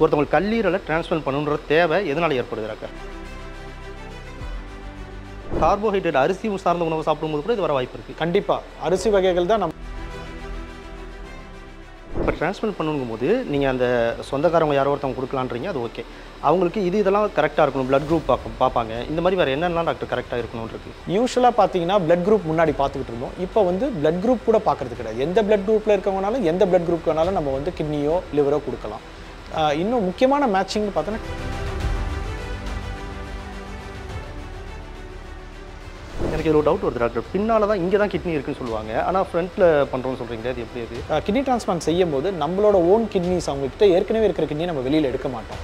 ஒருத்தவங்களுக்கு கல்லீரலை டிரான்ஸ்பிளான்ட் பண்ணுன்ற தேவை எதனால் ஏற்படுது டாக்டர் கார்போஹைட்ரேட் அரிசி சார்ந்த உணவு சாப்பிடும்போது கூட இது வர வாய்ப்பு இருக்குது கண்டிப்பாக அரிசி வகைகள் தான் நம்ம இப்போ டிரான்ஸ்பிளான்ட் பண்ணணுங்கும் போது நீங்கள் அந்த சொந்தக்காரங்க யாரோ ஒருத்தவங்க கொடுக்கலான்றீங்க அது ஓகே அவங்களுக்கு இது இதெல்லாம் கரெக்டாக இருக்கணும் பிளட் குரூப் பார்க்க பார்ப்பாங்க இந்த மாதிரி வேறு என்னென்னலாம் டாக்டர் கரெக்டாக இருக்கணும்னு இருக்கு யூஸ்வலாக பார்த்தீங்கன்னா பிளட் குரூப் முன்னாடி பார்த்துக்கிட்டு இருந்தோம். இப்போ வந்து பிளட் குரூப் கூட பார்க்கறது கிடையாது. எந்த பிளட் குரூப்பில் இருக்கவங்கனாலும் எந்த பிளட் குரூப் வேணாலும் நம்ம வந்து கிட்னியோ லிவரோ கொடுக்கலாம். இன்னும் முக்கியமான மேட்சிங்னு பார்த்தோன்னா எனக்கு ஒரு டவுட் வருது டாக்டர் பின்னால் தான் இங்கே தான் கிட்னி இருக்குன்னு சொல்லுவாங்க. ஆனால் ஃப்ரண்ட்டில் பண்ணுறோம்னு சொல்கிறீங்களே அது எப்படி அது? கிட்னி டிரான்ஸ்பிளான்ட் செய்யும் போது நம்மளோட ஓன் கிட்னிஸ் அவங்ககிட்ட ஏற்கனவே இருக்கிற கிட்னியை நம்ம வெளியில் எடுக்க மாட்டோம்.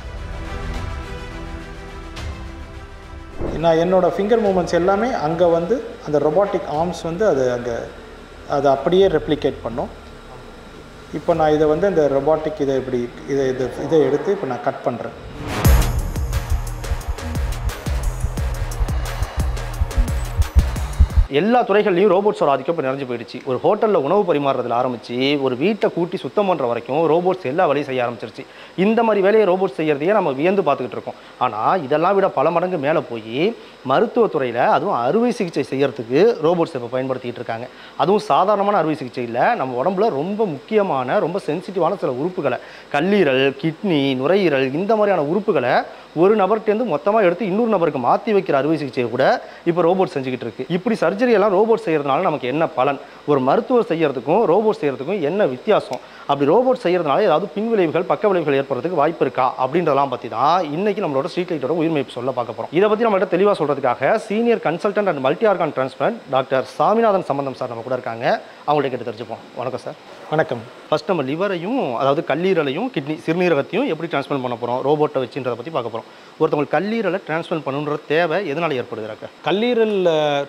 நான் என்னோட ஃபிங்கர் மூமெண்ட்ஸ் எல்லாமே அங்கே வந்து அந்த ரொபாட்டிக் ஆர்ம்ஸ் வந்து அது அங்கே அதை அப்படியே ரெப்ளிகேட் பண்ணும். இப்போ நான் இதை வந்து இந்த ரொபாட்டிக் இதை இப்படி இதை இதை இதை எடுத்து இப்போ நான் கட் பண்ணுறேன் எல்லா துறைகள்லையும் ரோபோட்ஸோட ஆதிக்கம் இப்போ நிறைஞ்சு போயிடுச்சு. ஒரு ஹோட்டலில் உணவு பரிமாறுறதுல ஆரம்பிச்சு ஒரு வீட்டை கூட்டி சுத்தம் பண்ணுற வரைக்கும் ரோபோட்ஸ் எல்லா வேலையும் செய்ய ஆரம்பிச்சிருச்சு. இந்த மாதிரி வேலையை ரோபோட்ஸ் செய்யறதையே நம்ம வியந்து பார்த்துக்கிட்டு இருக்கோம். ஆனால் இதெல்லாம் விட பல மடங்கு மேலே போய் மருத்துவத்துறையில் அதுவும் அறுவை சிகிச்சை செய்யறதுக்கு ரோபோட்ஸ் இப்போ பயன்படுத்திக்கிட்டு இருக்காங்க. அதுவும் சாதாரணமான அறுவை சிகிச்சை இல்லை நம்ம உடம்புல ரொம்ப முக்கியமான ரொம்ப சென்சிட்டிவான சில உறுப்புகளை கல்லீரல் கிட்னி நுரையீரல் இந்த மாதிரியான உறுப்புகளை ஒரு நபர்கிட்டேருந்து மொத்தமாக எடுத்து இன்னொரு நபருக்கு மாற்றி வைக்கிற அறுவை சிகிச்சையை கூட இப்போ ரோபோட் செஞ்சுக்கிட்டு இருக்கு. இப்படி சர்ஜரி எல்லாம் ரோபோட் செய்கிறதுனால நமக்கு என்ன பலன்? ஒரு மருத்துவர் செய்யறதுக்கும் ரோபோட் செய்கிறதுக்கும் என்ன வித்தியாசம்? அப்படி ரோபோட் செய்கிறதுனால ஏதாவது பின்விளைவுகள் பக்க விளைவுகள் ஏற்படுறதுக்கு வாய்ப்பு இருக்கா? அப்படின்றதெல்லாம் பற்றி தான் இன்னைக்கு நம்மளோட ஸ்ட்ரீட் லைட்டோட உயிர்மைப்பு சொல்ல பார்க்க போகிறோம் இதை பற்றி நம்மகிட்ட தெளிவாக சொல்கிறதுக்காக senior consultant and multi organ transplant doctor Saminathan Sambandam sir நம்ம கூட இருக்காங்க. அவங்கள்ட்ட கேட்டு தெரிஞ்சுப்போம். வணக்கம் சார். வணக்கம். ஃபர்ஸ்ட் நம்ம லிவரையும் அதாவது கல்லீரலையும் கிட்னி சிறுநீரகத்தையும் எப்படி டிரான்ஸ்பிளான்ட் பண்ண போகிறோம் ரோபோட்டை வச்சுன்றதை பற்றி பார்க்க போகிறோம் ஒருத்தவங்களுக்கு கல்லீரலை டிரான்ஸ்பிளான்ட் பண்ணுன்ற தேவை எதனால் ஏற்படுது டாக்டர் கல்லீரல்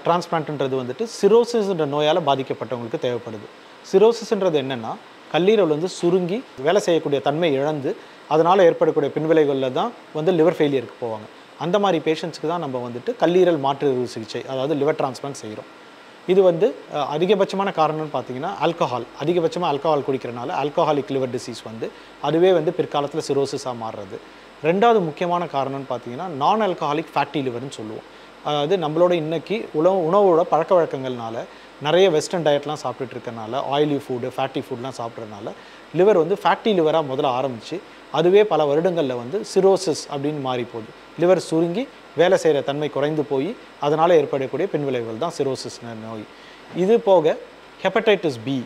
டிரான்ஸ்பிளான்ட்ன்றது வந்துட்டு சிரோசிஸ்ன்ற நோயால் பாதிக்கப்பட்டவங்களுக்கு தேவைப்படுது. சிரோசிஸ்ன்றது என்னென்னா கல்லீரல் வந்து சுருங்கி வேலை செய்யக்கூடிய தன்மை இழந்து அதனால் ஏற்படக்கூடிய பின்விளைகளில் தான் வந்து லிவர் ஃபெயிலியருக்கு போவாங்க. அந்த மாதிரி பேஷண்ட்ஸுக்கு தான் நம்ம வந்துட்டு கல்லீரல் மாற்று சிகிச்சை அதாவது லிவர் டிரான்ஸ்பிளான்ட் செய்கிறோம் இது வந்து அதிகபட்சமான காரணம்னு பார்த்தீங்கன்னா ஆல்கஹால் அதிகபட்சமாக ஆல்கஹால் குடிக்கிறனால ஆல்கஹாலிக் லிவர் டிசீஸ் வந்து அதுவே வந்து பிற்காலத்தில் சிரோசிஸாக மாறுறது. ரெண்டாவது முக்கியமான காரணம்னு பார்த்தீங்கன்னா நான் ஆல்கஹாலிக் ஃபேட்டி லிவர்னு சொல்லுவோம். அதாவது நம்மளோட இன்னைக்கு உணவு உணவோட பழக்க வழக்கங்கள்னால நிறைய வெஸ்டர்ன் டயட்லாம் சாப்பிட்டுட்டு இருக்கனால ஆயிலி ஃபுட்டு ஃபேட்டி ஃபுட்லாம் சாப்பிட்றதுனால லிவர் வந்து ஃபேட்டி லிவராக முதல்ல ஆரம்பித்து அதுவே பல வருடங்களில் வந்து சிரோசிஸ் அப்படின்னு மாறி போகுது லிவர் சுருங்கி வேலை செய்கிற தன்மை குறைந்து போய் அதனால் ஏற்படக்கூடிய பின்விளைவுகள் தான் சிரோசிஸ் நோய். இது போக ஹெப்படைட்டிஸ் பி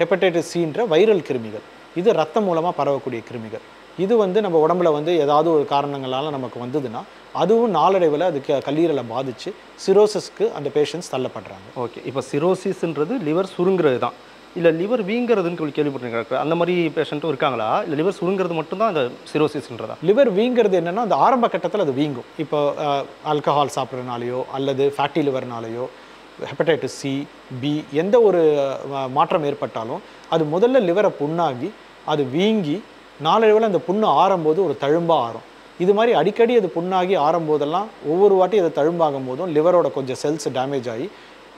ஹெப்படைட்டிஸ் சின்ற வைரல் கிருமிகள். இது ரத்தம் மூலமாக பரவக்கூடிய கிருமிகள். இது வந்து நம்ம உடம்புல வந்து ஏதாவது ஒரு காரணங்களால் நமக்கு வந்ததுன்னா அதுவும் நாளடைவில் அது கல்லீரலை பாதித்து சிரோசிஸ்க்கு அந்த பேஷண்ட்ஸ் தள்ளப்படுறாங்க. ஓகே. இப்போ சிரோசிஸ்ன்றது லிவர் சுருங்குறது தான் இல்லை லிவர் வீங்கிறதுன்னு சொல்லி கேள்விப்பட்டிருக்கேன் டாக்டர் அந்த மாதிரி பேஷண்ட்டும் இருக்காங்களா? இல்லை லிவர் சுருங்கிறது மட்டும்தான் அந்த சிரோசிஸ்ன்றதா லிவர் வீங்கிறது என்னன்னா அந்த ஆரம்ப கட்டத்தில் அது வீங்கும். இப்போ ஆல்கஹால் சாப்பிட்றதுனாலையோ அல்லது ஃபேட்டி லிவர்னாலேயோ ஹெப்படைட்டிஸ் சி பி எந்த ஒரு மாற்றம் ஏற்பட்டாலும் அது முதல்ல லிவரை புண்ணாகி அது வீங்கி நாளடைவில் அந்த புண்ணு ஆறும்போது ஒரு தழும்பாக ஆறும். இது மாதிரி அடிக்கடி அது புண்ணாகி ஆறும்போதெல்லாம் ஒவ்வொரு வாட்டி அது தழும்பாகும் போதும் லிவரோட கொஞ்சம் செல்ஸ் டேமேஜ் ஆகி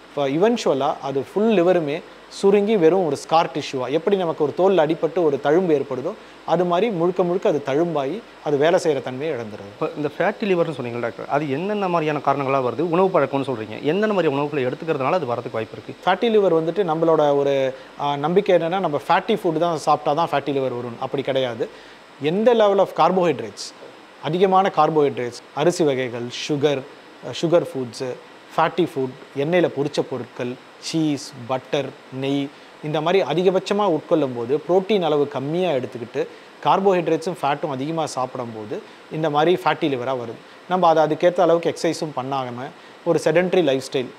இப்போ இவென்ச்சுவலாக அது ஃபுல் லிவருமே சுருங்கி வெறும் ஒரு ஸ்கார் டிஷ்யூவாக எப்படி நமக்கு ஒரு தோல் அடிபட்டு ஒரு தழும்பு ஏற்படுதோ அது மாதிரி முழுக்க முழுக்க அது தழும்பாகி அது வேலை செய்கிற தன்மையை இழந்துருது. இப்போ இந்த ஃபேட்டி லிவர்னு சொன்னீங்க டாக்டர் அது என்னென்ன மாதிரியான காரணங்களாக வருது? உணவு பழக்கம்னு சொல்கிறீங்க எந்தெந்த மாதிரி உணவுகளை எடுத்துக்கிறதுனால அது வரதுக்கு வாய்ப்பு இருக்குது ஃபேட்டி லிவர் வந்துட்டு நம்மளோட ஒரு நம்பிக்கை என்னென்னா நம்ம ஃபேட்டி ஃபுட் தான் சாப்பிட்டா தான் ஃபேட்டி லிவர் வரும். அப்படி கிடையாது. எந்த லெவல் ஆஃப் கார்போஹைட்ரேட்ஸ் அதிகமான கார்போஹைட்ரேட்ஸ் அரிசி வகைகள் sugar sugar foods fatty food எண்ணெயில் பொரித்த பொருட்கள் சீஸ் பட்டர் நெய் இந்த மாதிரி அதிகபட்சமாக உட்கொள்ளும் போது புரோட்டீன் அளவு கம்மியாக எடுத்துக்கிட்டு கார்போஹைட்ரேட்ஸும் ஃபேட்டும் அதிகமாக சாப்பிடும்போது இந்த மாதிரி ஃபேட்டி லிவராக வருது நம்ம அதை அதுக்கேற்ற அளவுக்கு எக்ஸசைஸும் பண்ணாமல் ஒரு செடென்ட்ரி லைஃப் ஸ்டைல்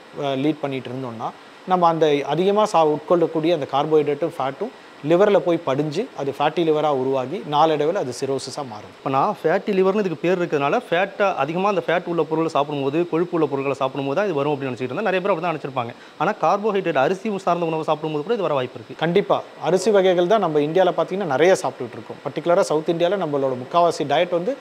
லீட் பண்ணிகிட்டு இருந்தோம்னா நம்ம அந்த அதிகமாக சா உட்கொள்ளக்கூடிய அந்த கார்போஹைட்ரேட்டும் ஃபேட்டும் லிவரில் போய் படிஞ்சு அது ஃபேட்டி லிவராக உருவாகி நாளடைவில் அது சிரோசிஸாக மாறும். இப்போ நான் ஃபேட்டி லிவர்னு இதுக்கு பேர் இருக்கிறதுனால ஃபேட்டை அதிகமாக அந்த ஃபேட் உள்ள பொருளை சாப்பிடும்போது கொழுப்பு உள்ள பொருட்களை சாப்பிடும்போது தான் இது வரும் அப்படின்னு நினச்சிட்டு இருந்தால் நிறைய பேர் அப்படி தான் நினச்சிருப்பாங்க. ஆனால் கார்போஹைட்ரேட் அரிசி சார்ந்த உணவு சாப்பிடும்போது கூட இது வர வாய்ப்பு இருக்குது கண்டிப்பாக அரிசி வகைகள் தான் நம்ம இந்தியாவில் பார்த்தீங்கன்னா நிறைய சாப்பிட்டுட்டு இருக்கோம். பர்டிகுலராக சவுத் இந்தியாவில் நம்மளோட முக்காவாசி டயட் வந்து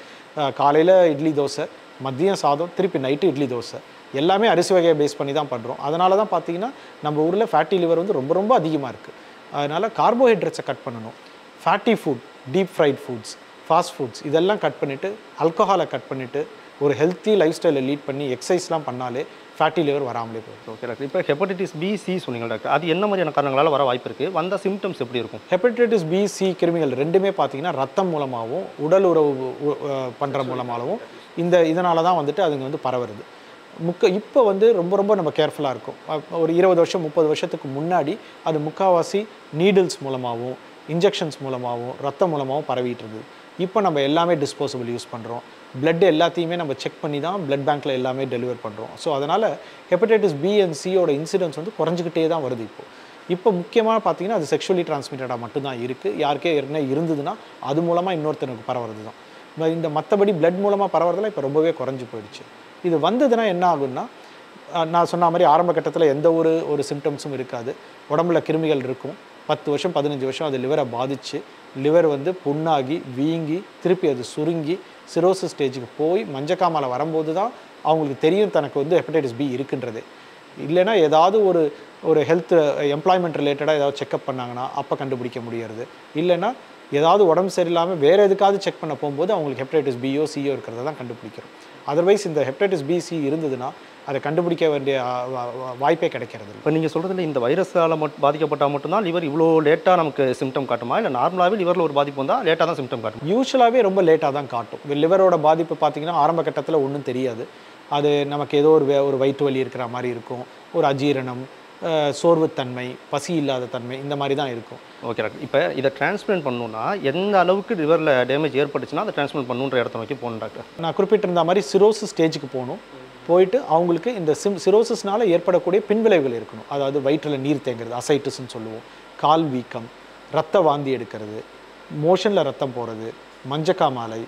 காலையில் இட்லி தோசை மதியம் சாதம் திருப்பி நைட்டு இட்லி தோசை. எல்லாமே அரிசி வகையை பேஸ் பண்ணி தான் பண்ணுறோம் அதனால தான் பார்த்தீங்கன்னா நம்ம ஊரில் ஃபேட்டி லிவர் வந்து ரொம்ப ரொம்ப அதிகமாக இருக்குது அதனால் கார்போஹைட்ரேட்ஸை கட் பண்ணணும். Fatty food deep fried foods fast foods இதெல்லாம் கட் பண்ணிவிட்டு ஆல்கஹாலை கட் பண்ணிவிட்டு ஒரு ஹெல்த்தி லைஃப் ஸ்டைலை லீட் பண்ணி எக்ஸசைஸ்லாம் பண்ணாலே ஃபேட்டி லிவர் வராமலே போகும் ஓகே டாக்டர் இப்போ ஹெப்படைட்டிஸ் பி சி சொன்னீங்க டாக்டர் அது என்ன மாதிரியான காரணங்களால வர வாய்ப்பு இருக்குது வந்த சிம்டம்ஸ் எப்படி இருக்கும்? ஹெப்படைட்டிஸ் பி சி கிருமிகள் ரெண்டுமே பார்த்தீங்கன்னா ரத்தம் மூலமாகவும் உடல் உறவு பண்ணுற மூலமாகவும் இந்த இதனால தான் வந்துட்டு அதுங்க வந்து பரவுறது. முக்க இப்போ வந்து ரொம்ப ரொம்ப நம்ம கேர்ஃபுல்லாக இருக்கும். ஒரு இருபது வருஷம் முப்பது வருஷத்துக்கு முன்னாடி அது முக்காவாசி நீடில்ஸ் மூலமாகவும் இன்ஜெக்ஷன்ஸ் மூலமாகவும் ரத்தம் மூலமாகவும் பரவிட்டு இருந்தது இப்போ நம்ம எல்லாமே டிஸ்போசபிள் யூஸ் பண்ணுறோம் பிளட் எல்லாத்தையுமே நம்ம செக் பண்ணி தான் பிளட் பேங்க்கில் எல்லாமே டெலிவர் பண்ணுறோம் ஸோ அதனால் ஹெப்படைட்டிஸ் பி அண்ட் சியோட இன்சிடென்ஸ் வந்து குறைஞ்சிக்கிட்டே தான் வருது இப்போது இப்போ முக்கியமாக பார்த்தீங்கன்னா அது செக்ஷுவலி டிரான்ஸ்மிட்டடாக மட்டும்தான் இருக்குது யாருக்கே ஏற்கனவே இருந்ததுன்னா அது மூலமாக இன்னொருத்தனுக்கு பரவுறது தான் இந்த மற்றபடி பிளட் மூலமாக பரவுறதெல்லாம் இப்போ ரொம்பவே குறைஞ்சி போயிடுச்சு. இது வந்ததுன்னா என்ன ஆகும்னா நான் சொன்ன மாதிரி ஆரம்ப கட்டத்தில் எந்த ஒரு ஒரு சிம்டம்ஸும் இருக்காது. உடம்புல கிருமிகள் இருக்கும். பத்து வருஷம் பதினஞ்சு வருஷம் அது லிவரை பாதித்து லிவர் வந்து புண்ணாகி வீங்கி திருப்பி அது சுருங்கி சிரோசிஸ் ஸ்டேஜுக்கு போய் மஞ்சக்காமலை வரும்போது தான் அவங்களுக்கு தெரியும் தனக்கு வந்து ஹெப்படைட்டிஸ் பி இருக்குன்றது. இல்லைன்னா ஏதாவது ஒரு ஒரு ஹெல்த் எம்ப்ளாய்மெண்ட் ரிலேட்டடாக ஏதாவது செக்அப் பண்ணாங்கன்னா அப்போ கண்டுபிடிக்க முடியறது. இல்லைன்னா ஏதாவது உடம்பு சரியில்லாமல் வேறு எதுக்காவது செக் பண்ண போகும்போது அவங்களுக்கு ஹெப்படைட்டிஸ் பியோ சியோ இருக்கிறத தான் கண்டுபிடிக்கிறோம். அதர்வைஸ் இந்த ஹெப்படைட்டிஸ் பி சி இருந்ததுன்னா அதை கண்டுபிடிக்க வேண்டிய வாய்ப்பே கிடைக்கிறது இப்போ நீங்கள் சொல்கிறதுல இந்த வைரஸால் மட்டும் பாதிக்கப்பட்டால் மட்டும்தான் லிவர் இவ்வளோ லேட்டாக நமக்கு சிம்டம் காட்டுமா? இல்லை நார்மலாகவே லிவரில் ஒரு பாதிப்பு வந்தால் லேட்டாக தான் சிம்டம் காட்டுமா? யூஸ்வலாகவே ரொம்ப லேட்டாக தான் காட்டும். லிவரோட பாதிப்பு பார்த்தீங்கன்னா ஆரம்ப கட்டத்தில் ஒன்றும் தெரியாது. அது நமக்கு ஏதோ ஒரு ஒரு வயிற்று வலி இருக்கிற மாதிரி இருக்கும். ஒரு அஜீரணம் சோர்வுத்தன்மை பசி இல்லாத தன்மை இந்த மாதிரி தான் இருக்கும். Okay doctor. இப்போ இதை டிரான்ஸ்பிளான்ட் பண்ணணும்னா எந்த அளவுக்கு லிவரில் டேமேஜ் ஏற்பட்டுச்சுன்னா அதை டிரான்ஸ்பிளான்ட் பண்ணுன்ற இடத்த நோக்கி போகணும் டாக்டர். நான் குறிப்பிட்டிருந்த மாதிரி சிரோசிஸ் ஸ்டேஜுக்கு போகணும். போயிட்டு அவங்களுக்கு இந்த சிம் சிரோசிஸ்னால ஏற்படக்கூடிய பின்விளைவுகள் இருக்கணும். அதாவது வயிற்றில் நீர் தேங்குறது அசைட்டிஸ்ன்னு சொல்லுவோம். கால் வீக்கம் ரத்த வாந்தி எடுக்கிறது மோஷனில் ரத்தம் போகிறது மஞ்சக்காமாலை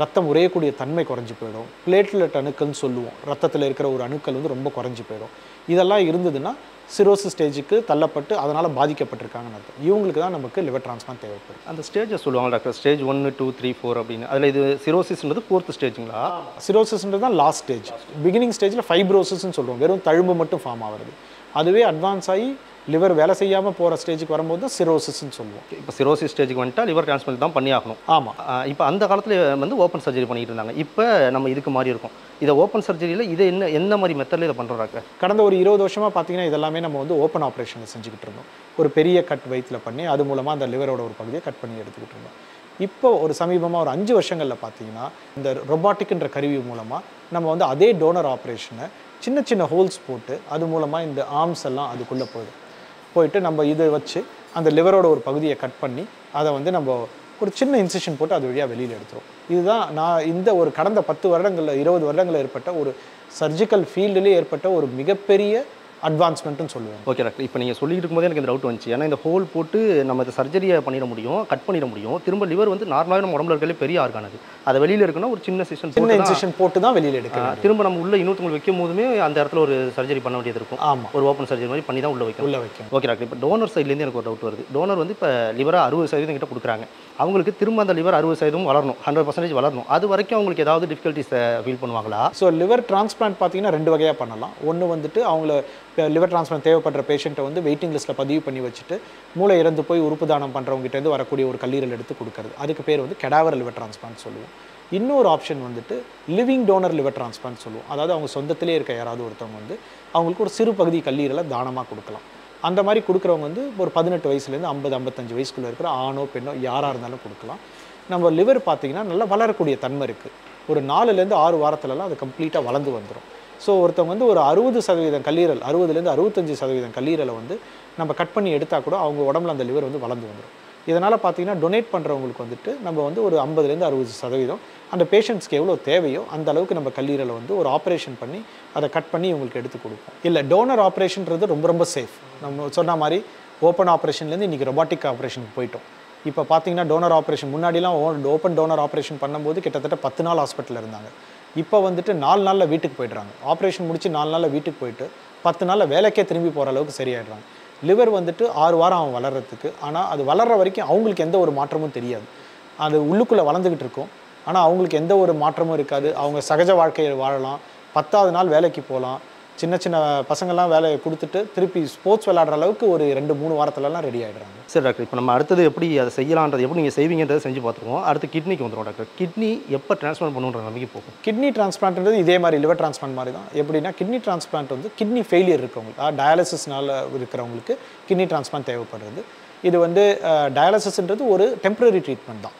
ரத்தம் உறையக்கூடிய தன்மை குறைஞ்சி போயிடும். பிளேட்லெட் அணுக்கள்னு சொல்லுவோம். ரத்தத்தில் இருக்கிற ஒரு அணுக்கள் வந்து ரொம்ப குறைஞ்சி போயிடும். இதெல்லாம் இருந்ததுன்னா சிரோசிஸ் ஸ்டேஜுக்கு தள்ளப்பட்டு அதனால் பாதிக்கப்பட்டிருக்காங்கன்னு அர்த்தம். இவங்களுக்கு தான் நமக்கு லிவர் டிரான்ஸ்பிளான்ட் தேவைப்படும் அந்த ஸ்டேஜஸ் சொல்லுவாங்க டாக்டர் ஸ்டேஜ் ஒன்று டூ த்ரீ ஃபோர் அப்படின்னு. அதில் இது சிரோசிஸ்ன்றது ஃபோர்த் ஸ்டேஜுங்களா சிரோசிஸ்ன்றது தான் லாஸ்ட் ஸ்டேஜ் பிகினிங் ஸ்டேஜில் ஃபைப்ரோசிஸ்னு சொல்லுவோம். வெறும் தழும்பு மட்டும் ஃபார்ம் ஆகுறது. அதுவே அட்வான்ஸ் ஆகி லிவர் வேலை செய்யாமல் போகிற ஸ்டேஜுக்கு வரும்போது தான் சிரோசிஸ்ன்னு சொல்லுவோம். இப்போ சிரோசிஸ் ஸ்டேஜுக்கு வந்துட்டா லிவர் டிரான்ஸ்பிளான்ட் தான் பண்ணி ஆகணும் ஆமாம் இப்போ அந்த காலத்தில் வந்து ஓப்பன் சர்ஜரி பண்ணிட்டு இருந்தாங்க. இப்போ நம்ம இதுக்கு மாதிரி இருக்கும். இதை ஓப்பன் சர்ஜரியில் இதை என்ன எந்த மாதிரி மெத்தடில் இதை பண்ணுறோம் டாக்டர் கடந்த ஒரு இருபது வருஷமாக பார்த்தீங்கன்னா இதெல்லாமே நம்ம வந்து ஓப்பன் ஆப்ரேஷனில் செஞ்சுக்கிட்டு இருந்தோம். ஒரு பெரிய கட் வயிற்றில் பண்ணி அது மூலமாக அந்த லிவரோட ஒரு பகுதியை கட் பண்ணி எடுத்துக்கிட்டு இருந்தோம். இப்போ ஒரு சமீபமாக ஒரு அஞ்சு வருஷங்களில் பார்த்தீங்கன்னா இந்த ரொபாட்டிக்ன்ற கருவி மூலமாக நம்ம வந்து அதே டோனர் ஆப்ரேஷனை சின்ன சின்ன ஹோல்ஸ் போட்டு அது மூலமாக இந்த ஆர்ம்ஸ் எல்லாம் அதுக்குள்ளே போயிடும் போயிட்டு நம்ம இதை வச்சு அந்த லிவரோட ஒரு பகுதியை கட் பண்ணி அதை வந்து நம்ம ஒரு சின்ன இன்சிஷன் போட்டு அது வழியாக வெளியில் எடுத்துரும். இதுதான் நான் இந்த ஒரு கடந்த பத்து வருடங்களில் இருபது வருடங்களில் ஏற்பட்ட ஒரு சர்ஜிக்கல் ஃபீல்டுலேயே ஏற்பட்ட ஒரு மிகப்பெரிய அட்வான்ஸ்மெண்ட்டுன்னு சொல்லுவேன் ஓகே டாக்டர் இப்போ நீங்கள் சொல்லிட்டு இருக்கும்போது எனக்கு இந்த டவுட் வந்துச்சு. ஏன்னா இந்த ஹோல் போட்டு நம்ம இந்த சர்ஜரியை பண்ணிட முடியும் கட் பண்ணிட முடியும். திரும்ப லிவர் வந்து நார்மலாகவே நம்ம உடம்புல இருக்கிற பெரிய ஆர்கான் அது. அதை வெளியில் இருக்கணும் ஒரு சின்ன செஷன் சின்ன இன்சிஷன் போட்டு தான் வெளியில் எடுக்கணும் திரும்ப நம்ம உள்ள இன்னொருத்தவங்க வைக்கும் போதுமே அந்த இடத்துல ஒரு சர்ஜரி பண்ண வேண்டியது இருக்கும். ஆமாம் ஒரு ஓப்பன் சர்ஜரி மாதிரி பண்ணி தான் உள்ள வைக்கணும். உள்ள வைக்கணும். ஓகே டாக்டர் இப்போ டோனர் சைட்லேருந்து எனக்கு ஒரு டவுட் வருது. டோனர் வந்து இப்போ லிவரை அறுபது சதவீதம் கிட்ட கொடுக்குறாங்க. அவங்களுக்கு திரும்ப அந்த லிவர் அறுபது சதவீதம் வளரணும். ஹண்ட்ரட் பர்சன்டேஜ் வளரணும். அது வரைக்கும் அவங்களுக்கு ஏதாவது டிஃபிகல்ட்டிஸ் ஃபீல் பண்ணுவாங்களா? ஸோ லிவர் டிரான்ஸ்பிளான்ட் பார்த்தீங்கன்னா ரெண்டு வகையாக பண்ணலாம். ஒன்று வந்துட்டு அவங்கள லிவர் டிரான்ஸ்பிளான் தேவைப்படுற பேஷண்ட்டை வந்து வெயிட்டிங் லிஸ்ட்டில் பதிவு பண்ணி வச்சுட்டு மூளை இறந்து போய் உறுப்பு தானம் பண்ணுறவங்ககிட்டேருந்து வரக்கூடிய ஒரு கல்லீரல் எடுத்து கொடுக்கறது. அதுக்கு பேர் வந்து கெடாவர் லிவர் டிரான்ஸ்பிளான் சொல்லுவோம். இன்னொரு ஆப்ஷன் வந்துட்டு லிவிங் டோனர் லிவர் டிரான்ஸ்பிளான் சொல்லுவோம். அதாவது அவங்க சொந்தத்திலே இருக்க யாராவது ஒருத்தவங்க வந்து அவங்களுக்கு ஒரு சிறு பகுதி கல்லீரலை தானமாக கொடுக்கலாம். அந்த மாதிரி கொடுக்குறவங்க வந்து ஒரு பதினெட்டு வயசுலேருந்து ஐம்பது ஐம்பத்தஞ்சு வயசுக்குள்ளே இருக்கிற ஆணோ பெண்ணோ யாராக இருந்தாலும் கொடுக்கலாம். நம்ம லிவர் பார்த்திங்கன்னா நல்லா வளரக்கூடிய தன்மை இருக்குது ஒரு நாலுலேருந்து ஆறு வாரத்துலலாம் அது கம்ப்ளீட்டாக வளர்ந்து வந்துடும் ஸோ ஒருத்தவங்க வந்து ஒரு அறுபது சதவீதம் கல்லீரல் அறுபதுலேருந்து அறுபத்தஞ்சு சதவீதம் கல்லீரலை வந்து நம்ம கட் பண்ணி எடுத்தால் கூட அவங்க உடம்புல அந்த லிவர் வந்து வளர்ந்து வந்துடும் இதனால் பார்த்தீங்கன்னா டொனேட் பண்ணுறவங்களுக்கு வந்துட்டு நம்ம வந்து ஒரு ஐம்பதுலேருந்து அறுபது சதவீதம் அந்த பேஷண்ட்ஸ்க்கு எவ்வளோ தேவையோ அந்த அளவுக்கு நம்ம கல்லீரலை வந்து ஒரு ஆப்ரேஷன் பண்ணி அதை கட் பண்ணி இவங்களுக்கு எடுத்து கொடுப்போம். இல்லை டோனர் ஆப்ரேஷன்றது ரொம்ப ரொம்ப சேஃப் நம்ம சொன்ன மாதிரி ஓப்பன் ஆப்ரேஷன்லேருந்து இன்றைக்கி ரொபாட்டிக் ஆப்ரேஷனுக்கு போயிட்டோம். இப்போ பார்த்தீங்கன்னா டோனர் ஆப்ரேஷன் முன்னாடிலாம் ஓப்பன் டோனர் ஆப்ரேஷன் பண்ணும்போது கிட்டத்தட்ட பத்து நாள் ஹாஸ்பிட்டலில் இருந்தாங்க. இப்போ வந்துட்டு நாலு நாளில் வீட்டுக்கு போயிடுறாங்க. ஆப்ரேஷன் முடித்து நாலு நாளில் வீட்டுக்கு போயிட்டு பத்து நாளில் வேலைக்கே திரும்பி போகிற அளவுக்கு சரியாயிடுறாங்க. லிவர் வந்துட்டு ஆறு வாரம் அவன் வளர்கிறதுக்கு ஆனால் அது வளர்கிற வரைக்கும் அவங்களுக்கு எந்த ஒரு மாற்றமும் தெரியாது. அது உள்ளுக்குள்ளே வளர்ந்துக்கிட்டு இருக்கும். ஆனால் அவங்களுக்கு எந்த ஒரு மாற்றமும் இருக்காது. அவங்க சகஜ வாழ்க்கையை வாழலாம். பத்தாவது நாள் வேலைக்கு போகலாம். சின்ன சின்ன பசங்கள்லாம் வேலையை கொடுத்துட்டு திருப்பி ஸ்போர்ட்ஸ் விளையாடுற அளவுக்கு ஒரு ரெண்டு மூணு வாரத்துலலாம் ரெடி ஆகிடுறாங்க சரி டாக்டர் இப்போ நம்ம அடுத்தது எப்படி அதை செய்யலான்றது எப்படி நீங்கள் செய்வீங்கன்றதை செஞ்சு பார்த்துருவோம். அடுத்து கிட்னிக்கு வந்துடும் டாக்டர். கிட்னி எப்போ டிரான்ஸ்ஃபர் பண்ணுன்ற நம்பிக்கை போகும்? கிட்னி டிரான்ஸ்பிளான்ட்ன்றது இதே மாதிரி லிவர் டிரான்ஸ்பிளான்ட் மாதிரி தான். எப்படின்னா கிட்னி டிரான்ஸ்பிளான்ட் வந்து கிட்னி ஃபெயிலியர் இருக்கவங்களுக்கு டயாலிசிஸ்னால இருக்கிறவங்களுக்கு கிட்னி டிரான்ஸ்பிளான்ட் தேவைப்படுறது. இது வந்து டயாலிசிஸ்ன்றது ஒரு டெம்பரரி ட்ரீட்மெண்ட் தான்.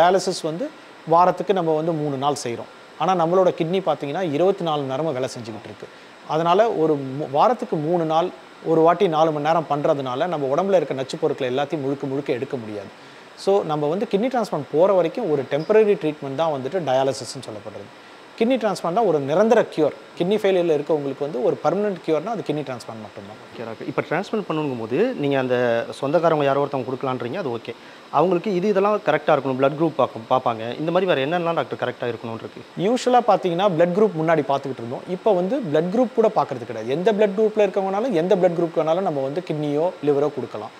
டயாலிசிஸ் வந்து வாரத்துக்கு நம்ம வந்து மூணு நாள் செய்கிறோம் ஆனால் நம்மளோட கிட்னி பார்த்திங்கன்னா இருபத்தி நாலு நேரமும் வேலை செஞ்சுக்கிட்டு இருக்குது அதனால் ஒரு வாரத்துக்கு மூணு நாள் ஒரு வாட்டி நாலு மணி நேரம் பண்ணுறதுனால நம்ம உடம்புல இருக்க நச்சுப் பொருட்களை எல்லாத்தையும் முழுக்க முழுக்க எடுக்க முடியாது. ஸோ நம்ம வந்து கிட்னி டிரான்ஸ்பிளான்ட் போகிற வரைக்கும் ஒரு டெம்பரரி ட்ரீட்மெண்ட் தான் வந்துட்டு டயாலிசிஸ்ன்னு சொல்லப்படுறது. கிட்னி டிரான்ஸ்பிளான்ட் தான் ஒரு நிரந்தர கியூர் கிட்னி ஃபெயிலியரில் இருக்கவங்களுக்கு வந்து ஒரு பர்மனெண்ட் கியூர்னா அது கிட்னி டிரான்ஸ்பிளான்ட் மட்டும்தான். ஓகே டாக்டர் இப்போ டிரான்ஸ்ஃபர் பண்ணுங்கும் போது நீங்கள் அந்த சொந்தக்காரங்க யாரோ ஒருத்தவங்க கொடுக்கலான்றீங்க அது ஓகே அவங்களுக்கு இது இதெல்லாம் கரெக்டாக இருக்கணும் பிளட் குரூப் பார்க்க பார்ப்பாங்க. இந்த மாதிரி வேறு என்னென்னலாம் டாக்டர் கரெக்டாக இருக்கணும்னு இருக்கு யூஸ்வலாக பார்த்தீங்கன்னா blood குரூப் முன்னாடி பார்த்துக்கிட்டு இருந்தோம். இப்போ வந்து blood குரூப் கூட பார்க்கறது கிடையாது. எந்த blood குரூப்பில் இருக்கவங்கனாலும் எந்த blood குரூப் வேணாலும் நம்ம வந்து கிட்னியோ லிவரோ கொடுக்கலாம்.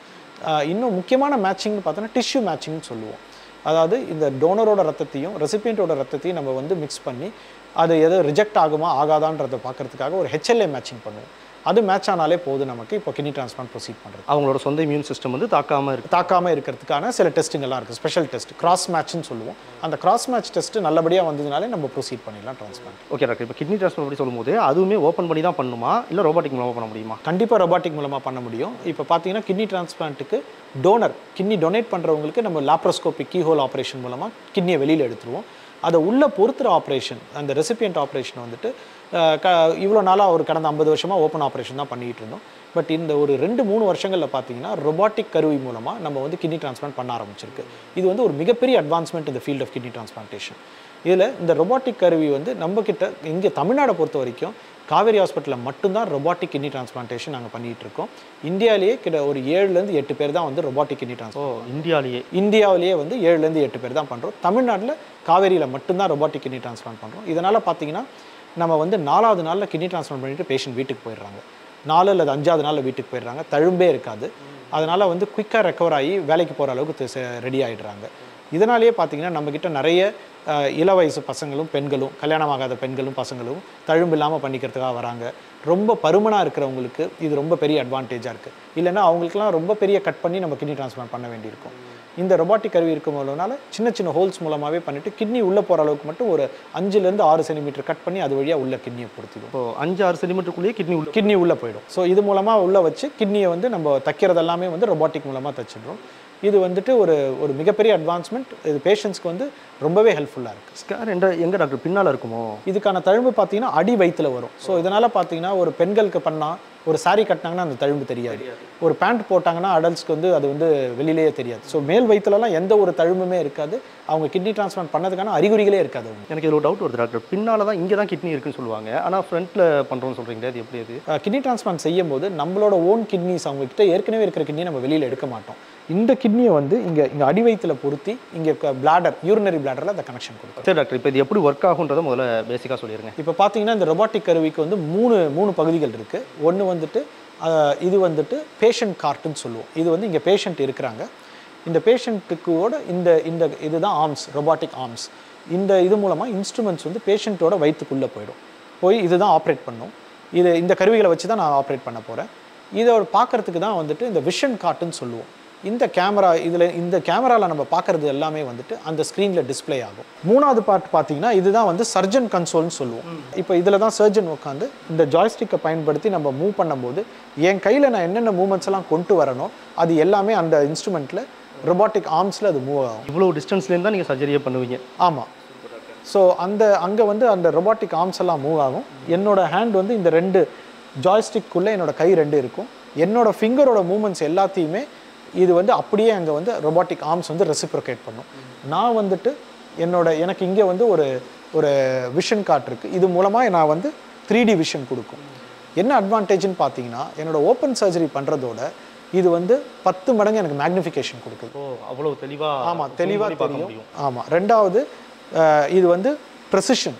இன்னும் முக்கியமான மேட்சிங்னு பார்த்தோன்னா டிஷ்யூ மேட்சிங்னு சொல்லுவோம். அதாவது இந்த டோனரோட ரத்தத்தையும் ரெசிபியண்ட்டோட ரத்தத்தையும் நம்ம வந்து மிக்ஸ் பண்ணி அது எதோ ரிஜெக்ட் ஆகுமா ஆகாதான்றதை பார்க்கறதுக்காக ஒரு ஹெச்எல்ஏ மேட்சிங் பண்ணுவோம். அது மேட்ச் ஆனாலே போதும் நமக்கு. இப்போ கிட்னி டிரான்ஸ்பிளான்ட் ப்ரொசீட் பண்ணுறது அவங்களோட சொந்த இம்யூன் சிஸ்டம் வந்து தாக்காமல் இருக்கு. தாக்காமல் இருக்கிறதுக்கான சில டெஸ்ட்டுங்கெல்லாம் இருக்குது ஸ்பெஷல் டெஸ்ட் கிராஸ் மேட்ச்னு சொல்லுவோம். அந்த கிராஸ் மேட்ச் டெஸ்ட் நல்லபடியாக வந்ததுனாலே நம்ம ப்ரொசீட் பண்ணிடலாம் டிரான்ஸ்பிளான்ட் ஓகே டாக்டர் இப்போ கிட்னி டிரான்ஸ்ஃபர் பற்றி சொல்லும்போது அதுவுமே ஓப்பன் பண்ணி தான் பண்ணுமா? இல்லை ரோபாட்டிக் மூலமாக பண்ண முடியுமா? கண்டிப்பாக ரொபாட்டிக் மூலமாக பண்ண முடியும். இப்போ பார்த்தீங்கன்னா கிட்னி டிரான்ஸ்பிளான்ட்டுக்கு டோனர் கிட்னி டொனேட் பண்ணுறவங்களுக்கு நம்ம லாப்ரோஸ்கோபிக் கீஹோல் ஆப்ரேஷன் மூலமாக கிட்னியை வெளியில் எடுத்துருவோம். அதை உள்ளே பொறுத்துற ஆப்ரேஷன் அந்த ரெசிபியன்ட் ஆப்ரேஷன் வந்துட்டு க இவ்வளோ நாளாக ஒரு கடந்த ஐம்பது வருஷமாக ஓப்பன் ஆப்ரேஷன் தான் பண்ணிகிட்டு இருந்தோம். பட் இந்த ஒரு ரெண்டு மூணு வருஷங்களில் பார்த்தீங்கன்னா ரொபாட்டிக் கருவி மூலமாக நம்ம வந்து கிட்னி டிரான்ஸ்பிளான்ட் பண்ண ஆரம்பிச்சிருக்கு. இது வந்து ஒரு மிகப்பெரிய அட்வான்ஸ்மெண்ட் இந்த ஃபீல்ட் ஆஃப் கிட்னி டிரான்ஸ்பிளான்டேஷன் இதில் இந்த ரொபாட்டிக் கருவி வந்து நம்ம கிட்ட இங்கே தமிழ்நாடை பொறுத்த வரைக்கும் காவேரி ஹாஸ்பிட்டலில் மட்டும்தான் ரொபாட்டிக் கிட்னி டிரான்ஸ்பிளான்டேஷன் நாங்கள் பண்ணிட்டு இருக்கோம். இந்தியாவிலேயே கிட்ட ஒரு ஏழுலேருந்து எட்டு பேர் தான் வந்து ரொபாட்டிக் கிட்னி டிரான்ஸ் ஓ இந்தியாவிலேயே இந்தியாவிலேயே வந்து ஏழுலேருந்து எட்டு பேர் தான் பண்ணுறோம் தமிழ்நாட்டில் காவேரியில் மட்டும்தான் ரொபாட்டிக் கிட்னி டிரான்ஸ்பிளான்ட் பண்ணுறோம் இதனால் பார்த்தீங்கன்னா நம்ம வந்து நாலாவது நாளில் கிட்னி டிரான்ஸ்பிளான்ட் பண்ணிட்டு பேஷண்ட் வீட்டுக்கு போயிடுறாங்க. நாலு அல்லது அஞ்சாவது நாளில் வீட்டுக்கு போயிடுறாங்க. தழும்பே இருக்காது. அதனால் வந்து குயிக்காக ரெக்கவர் ஆகி வேலைக்கு போகிற அளவுக்கு ரெடி ஆகிடுறாங்க இதனாலேயே பார்த்தீங்கன்னா நம்மக்கிட்ட நிறைய இள வயசு பசங்களும் பெண்களும் கல்யாணம் ஆகாத பெண்களும் பசங்களும் தழும்பு இல்லாமல் பண்ணிக்கிறதுக்காக வராங்க. ரொம்ப பருமனாக இருக்கிறவங்களுக்கு இது ரொம்ப பெரிய அட்வான்டேஜாக இருக்குது இல்லைன்னா அவங்களுக்குலாம் ரொம்ப பெரிய கட் பண்ணி நம்ம கிட்னி டிரான்ஸ்பிளான்ட் பண்ண வேண்டியிருக்கும். இந்த ரொபாட்டிக் கருவி இருக்கும் போதுனால சின்ன சின்ன ஹோல்ஸ் மூலமாகவே பண்ணிட்டு கிட்னி உள்ளே போகிற அளவுக்கு மட்டும் ஒரு அஞ்சுலேருந்து ஆறு சென்டிமீட்டர் கட் பண்ணி அது வழியாக உள்ள கிட்னியை பொறுத்திடும் இப்போ அஞ்சு ஆறு சென்டிமீட்டருக்குள்ளேயே கிட்னி உள்ள கிட்னி உள்ளே போயிடும். ஸோ இது மூலமாக உள்ளே வச்சு கிட்னியை வந்து நம்ம தைக்கிறது எல்லாமே வந்து ரொபாட்டிக் மூலமாக தைச்சிடுறோம். இது வந்துட்டு ஒரு ஒரு மிகப்பெரிய அட்வான்ஸ்மெண்ட் இது பேஷண்ட்ஸ்க்கு வந்து ரொம்பவே ஹெல்ப்ஃபுல்லாக இருக்குது ஸ்கேர் எங்க எங்க டாக்டர் பின்னால் இருக்குமோ? இதுக்கான தழும்பு பார்த்தீங்கன்னா அடி வயித்துல வரும். ஸோ இதனால் பார்த்தீங்கன்னா ஒரு பெண்களுக்கு பண்ணால் ஒரு saree கட்டினாங்கன்னா அந்த தழும்பு தெரியாது. ஒரு பேண்ட் போட்டாங்கன்னா அடல்ட்ஸ்க்கு வந்து அது வந்து வெளியிலேயே தெரியாது. ஸோ மேல் வயிற்றுலலாம் எந்த ஒரு தழும்புமே இருக்காது. அவங்க கிட்னி டிரான்ஸ்பிளான்ட் பண்ணதுக்கான அறிகுறிகளே இருக்காது எனக்கு இதில் ஒரு டவுட் வருது டாக்டர் பின்னால் தான் இங்கே தான் கிட்னி இருக்குன்னு சொல்லுவாங்க. ஆனால் ஃப்ரண்ட்டில் பண்ணுறோம்னு சொல்கிறீங்க அது எப்படி அது? கிட்னி டிரான்ஸ்பிளான்ட் செய்யும் போது நம்மளோட ஓன் கிட்னிஸ் அவங்க கிட்ட ஏற்கனவே இருக்கிற கிட்னியை நம்ம வெளியில் எடுக்க மாட்டோம். இந்த கிட்னியை வந்து இங்கே இங்கே அடி வயித்துல பொருத்தி இங்கே பிளாடர் யூரினரி பிளாடரில் அந்த கனெக்ஷன் கொடுக்கும். சரி டாக்டர் இப்போ இது எப்படி ஒர்க் ஆகுன்றதை முதல்ல பேசிக்காக சொல்லிடுங்க இப்போ பார்த்தீங்கன்னா இந்த ரொபாட்டிக் கருவிக்கு வந்து மூணு மூணு பகுதிகள் இருக்குது ஒன்று வந்துட்டு இது வந்துட்டு பேஷண்ட் கார்ட்டுன்னு சொல்லுவோம். இது வந்து இங்கே பேஷண்ட் இருக்கிறாங்க. இந்த பேஷண்ட்டுக்கோட இந்த இந்த இதுதான் ஆர்ம்ஸ் ரொபாட்டிக் ஆர்ம்ஸ் இந்த இது மூலமாக இன்ஸ்ட்ருமெண்ட்ஸ் வந்து பேஷண்ட்டோட வயிற்றுக்குள்ளே போயிடும். போய் இதுதான் ஆப்ரேட் பண்ணும். இது இந்த கருவிகளை வச்சு தான் நான் ஆப்ரேட் பண்ண போகிறேன் இதை பார்க்கறதுக்கு தான் வந்துட்டு இந்த விஷன் கார்ட்டுன்னு சொல்லுவோம். இந்த கேமரா இதில் இந்த கேமராவில் நம்ம பார்க்குறது எல்லாமே வந்துட்டு அந்த ஸ்க்ரீனில் டிஸ்ப்ளே ஆகும். மூணாவது பார்ட் பார்த்தீங்கன்னா இதுதான் வந்து சர்ஜன் கன்சோல்னு சொல்லுவோம். இப்போ இதில் தான் சர்ஜன் உட்காந்து இந்த ஜாய்ஸ்டிக்கை பயன்படுத்தி நம்ம மூவ் பண்ணும்போது என் கையில் நான் என்னென்ன மூமெண்ட்ஸ் எல்லாம் கொண்டு வரணும் அது எல்லாமே அந்த இன்ஸ்ட்ருமெண்ட்டில் ரொபாட்டிக் ஆர்ம்ஸில் அது மூவ் ஆகும். இவ்வளோ டிஸ்டன்ஸ்லேருந்து தான் நீங்கள் சர்ஜரியே பண்ணுவீங்க. ஆமாம் ஸோ அந்த அங்கே வந்து அந்த ரொபாட்டிக் ஆர்ம்ஸ் எல்லாம் மூவ் ஆகும். என்னோட ஹேண்ட் வந்து இந்த ரெண்டு ஜாய்ஸ்டிக்குள்ளே என்னோட கை ரெண்டு இருக்கும். என்னோட ஃபிங்கரோட மூமெண்ட்ஸ் எல்லாத்தையுமே இது வந்து அப்படியே அங்கே வந்து ரொபாட்டிக் ஆர்ம்ஸ் வந்து ரெசிப்ரோகேட் பண்ணும். நான் வந்துட்டு என்னோட எனக்கு இங்கே வந்து ஒரு ஒரு விஷன் கார்ட் இருக்குது இது மூலமாக நான் வந்து த்ரீ டி விஷன் கொடுக்கும். என்ன அட்வான்டேஜ்னு பார்த்தீங்கன்னா என்னோட ஓப்பன் சர்ஜரி பண்ணுறதோட இது வந்து பத்து மடங்கு எனக்கு மேக்னிஃபிகேஷன் கொடுக்குது. அவ்வளோ தெளிவாக ஆமாம் தெளிவாக தெரியும். ஆமாம் ரெண்டாவது இது வந்து ப்ரெசிஷன்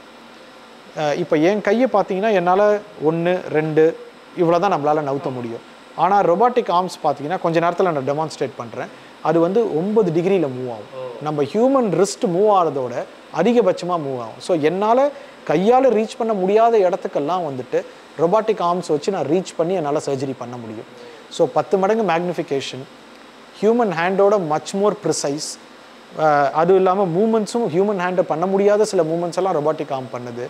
இப்போ என் கையை பார்த்தீங்கன்னா என்னால் ஒன்று ரெண்டு இவ்வளோ தான் நம்மளால் நவுத்த முடியும். ஆனால் ரொபாட்டிக் ஆர்ம்ஸ் பார்த்தீங்கன்னா கொஞ்ச நேரத்தில் நான் டெமான்ஸ்ட்ரேட் பண்ணுறேன் அது வந்து ஒன்பது டிகிரியில் மூவ் ஆகும். நம்ம ஹியூமன் ரிஸ்ட் மூவ் ஆகிறதோட அதிகபட்சமாக மூவ் ஆகும். ஸோ என்னால் கையால் ரீச் பண்ண முடியாத இடத்துக்கெல்லாம் வந்துட்டு ரொபாட்டிக் ஆர்ம்ஸ் வச்சு நான் ரீச் பண்ணி என்னால் சர்ஜரி பண்ண முடியும். ஸோ பத்து மடங்கு மேக்னிஃபிகேஷன் ஹியூமன் ஹேண்டோட மச் மோர் ப்ரிசைஸ் அதுவும் இல்லாமல் மூமெண்ட்ஸும் ஹியூமன் ஹேண்டை பண்ண முடியாத சில மூமெண்ட்ஸ் எல்லாம் ரொபாட்டிக் ஆர்ம் பண்ணுது.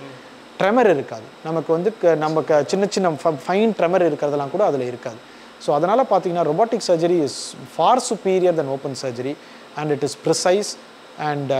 ட்ரெமர் இருக்காது. நமக்கு வந்து க- நமக்கு சின்ன சின்ன ஃபைன் ட்ரெமர் இருக்கிறதெல்லாம் கூட அதில் இருக்காது. ஸோ அதனால் பார்த்தீங்கன்னா robotic surgery is far superior then open surgery and it is precise and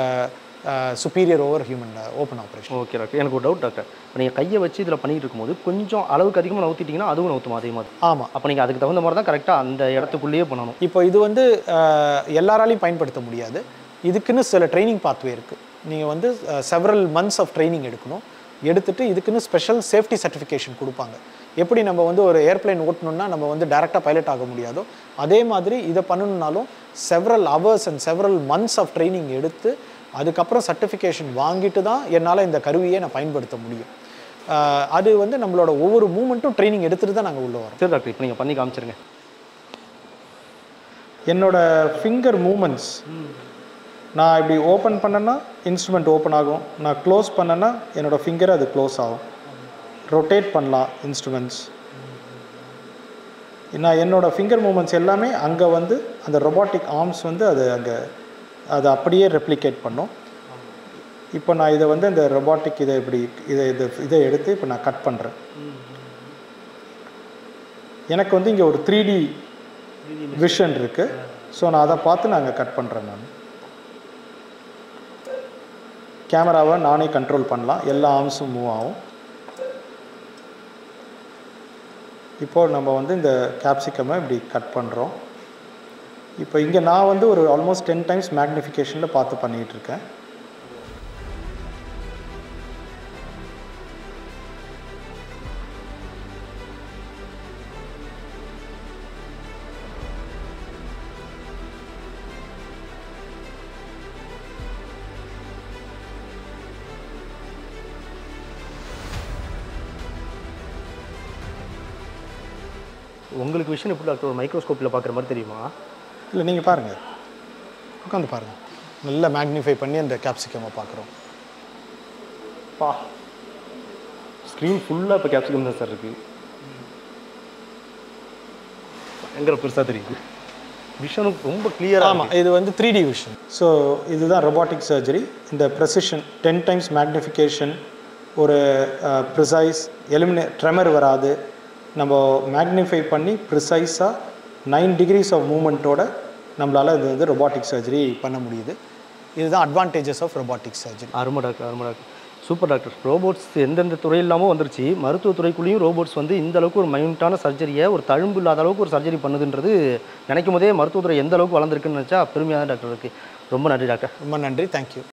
superior over human open operation okay doctor எனக்கு ஒரு டவுட் டாக்டர் இப்போ நீங்கள் கையை வச்சு இதில் பண்ணிட்டு இருக்கும்போது கொஞ்சம் அளவுக்கு அதிகமாக நவுத்திட்டிங்கன்னா அதுவும் நவுத்துமா அதே மாதிரி? ஆமாம் அப்போ நீங்கள் அதுக்கு தகுந்த மாதிரி தான் கரெக்டாக அந்த இடத்துக்குள்ளேயே பண்ணணும். இப்போ இது வந்து அஹ், எல்லாராலையும் பயன்படுத்த முடியாது. இதுக்குன்னு சில ட்ரைனிங் பாத்வே இருக்குது நீங்கள் வந்து செவரல் மந்த்ஸ் ஆஃப் ட்ரைனிங் எடுக்கணும். எடுத்துட்டு இதுக்குன்னு ஸ்பெஷல் சேஃப்டி சர்டிஃபிகேஷன் கொடுப்பாங்க. எப்படி நம்ம வந்து ஒரு ஏர்ப்ளைன் ஓட்டணும்னா நம்ம வந்து டேரெக்டாக பைலட் ஆக முடியாதோ அதே மாதிரி இதை பண்ணணுன்னாலும் several hours and several months of training எடுத்து அதுக்கப்புறம் சர்டிஃபிகேஷன் வாங்கிட்டு தான் என்னால் இந்த கருவியை நான் பயன்படுத்த முடியும். அது வந்து நம்மளோட ஒவ்வொரு மூமெண்ட்டும் ட்ரைனிங் எடுத்துட்டு தான் நாங்கள் உள்ளே வரோம். சரி டாக்டர் இப்போ நீங்கள் பண்ணி காமிச்சிருங்க. என்னோட ஃபிங்கர் மூமெண்ட்ஸ் நான் இப்படி ஓப்பன் பண்ணேன்னா இன்ஸ்ட்ருமெண்ட் ஓப்பன் ஆகும். நான் க்ளோஸ் பண்ணேன்னா என்னோட ஃபிங்கர் அது க்ளோஸ் ஆகும். ரொட்டேட் பண்ணலாம் இன்ஸ்ட்ருமெண்ட்ஸ் நான் என்னோடய ஃபிங்கர் மூமெண்ட்ஸ் எல்லாமே அங்கே வந்து அந்த ரொபாட்டிக் ஆர்ம்ஸ் வந்து அது அங்கே அதை அப்படியே ரெப்ளிகேட் பண்ணும். இப்போ நான் இதை வந்து இந்த ரொபாட்டிக் இதை இப்படி இதை இதை இதை எடுத்து இப்போ நான் கட் பண்ணுறேன் எனக்கு வந்து இங்கே ஒரு த்ரீ டி விஷன் இருக்குது ஸோ நான் அதை பார்த்து நான் அங்கே கட் பண்ணுறேன் நான். கேமராவை நானே கண்ட்ரோல் பண்ணலாம். எல்லா ஆர்ம்ஸும் மூவ் ஆகும். இப்போது நம்ம வந்து இந்த கேப்சிக்கமை இப்படி கட் பண்ணுறோம் இப்போ இங்கே நான் வந்து ஒரு ஆல்மோஸ்ட் டென் டைம்ஸ் மேக்னிஃபிகேஷனில் பார்த்து பண்ணிகிட்டு உங்களுக்கு விஷயம் எப்படி டாக்டர் ஒரு மைக்ரோஸ்கோப்பில் பார்க்குற மாதிரி தெரியுமா? இல்லை நீங்கள் பாருங்கள் உட்காந்து பாருங்கள் நல்லா மேக்னிஃபை பண்ணி அந்த கேப்சிகமை பார்க்குறோம். பா. ஸ்க்ரீன் ஃபுல்லாக இப்போ கேப்சிகம் தான் சார் இருக்குது பயங்கர பெருசாக தெரியுது. விஷனும் ரொம்ப கிளியராக ஆமாம் இது வந்து த்ரீ டி விஷன் ஸோ இதுதான் ரொபாட்டிக் சர்ஜரி இந்த ப்ரெசிஷன் டென் டைம்ஸ் மேக்னிஃபிகேஷன் ஒரு ப்ரிசைஸ் எலிமினே ட்ரெமர் வராது. நம்ம மேக்னிஃபை பண்ணி ப்ரிசைஸாக நைன் டிகிரிஸ் ஆஃப் மூமெண்ட்டோட நம்மளால் இது வந்து ரொபாட்டிக் சர்ஜரி பண்ண முடியுது. இதுதான் அட்வான்டேஜஸ் ஆஃப் ரொபாட்டிக் சர்ஜரி அருமை டாக்டர் அருமை டாக்டர். Super doctor. ரோபோட்ஸ் எந்தெந்த துறை இல்லாமல் வந்துருச்சு. மருத்துவ துறைக்குள்ளேயும் ரோபோட்ஸ் வந்து இந்த அளவுக்கு ஒரு மைனூட்டான சர்ஜரியை ஒரு தழும்பு இல்லாத அளவுக்கு ஒரு சர்ஜரி பண்ணுதுன்றது நினைக்கும் போதே மருத்துவத்துறை எந்த அளவுக்கு வளர்ந்துருக்குன்னு நினச்சா பெருமையாக தான் டாக்டர் இருக்குது ரொம்ப நன்றி டாக்டர். ரொம்ப நன்றி. தேங்க்யூ